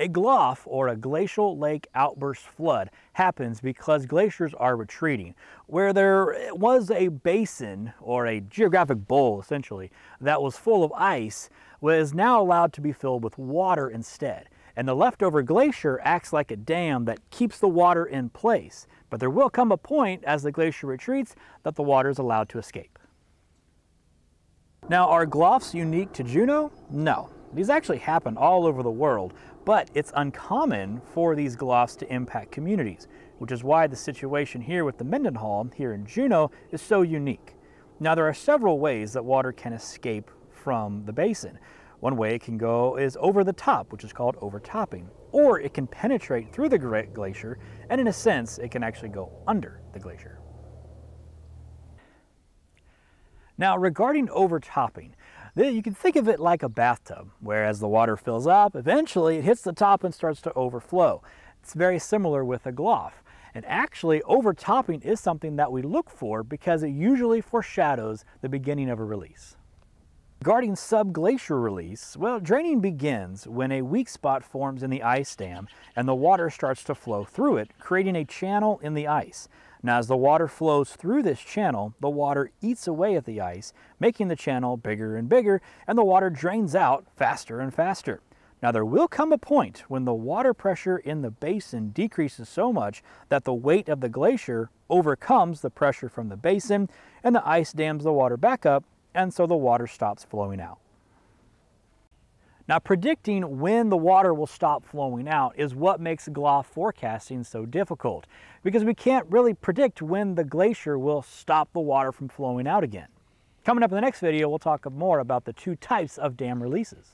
A GLOF, or a glacial lake outburst flood, happens because glaciers are retreating. Where there was a basin, or a geographic bowl essentially, that was full of ice, was now allowed to be filled with water instead. And the leftover glacier acts like a dam that keeps the water in place. But there will come a point as the glacier retreats that the water is allowed to escape. Now, are GLOFs unique to Juneau? No. These actually happen all over the world, but it's uncommon for these GLOFs to impact communities, which is why the situation here with the Mendenhall here in Juneau is so unique. Now, there are several ways that water can escape from the basin. One way it can go is over the top, which is called overtopping, or it can penetrate through the great glacier, and in a sense, it can actually go under the glacier. Now regarding overtopping, you can think of it like a bathtub, where as the water fills up, eventually it hits the top and starts to overflow. It's very similar with a GLOF. And actually, overtopping is something that we look for because it usually foreshadows the beginning of a release. Regarding subglacial release, well, draining begins when a weak spot forms in the ice dam and the water starts to flow through it, creating a channel in the ice. Now, as the water flows through this channel, the water eats away at the ice, making the channel bigger and bigger, and the water drains out faster and faster. Now, there will come a point when the water pressure in the basin decreases so much that the weight of the glacier overcomes the pressure from the basin, and the ice dams the water back up, and so the water stops flowing out. Now predicting when the water will stop flowing out is what makes GLOF forecasting so difficult because we can't really predict when the glacier will stop the water from flowing out again. Coming up in the next video, we'll talk more about the two types of dam releases.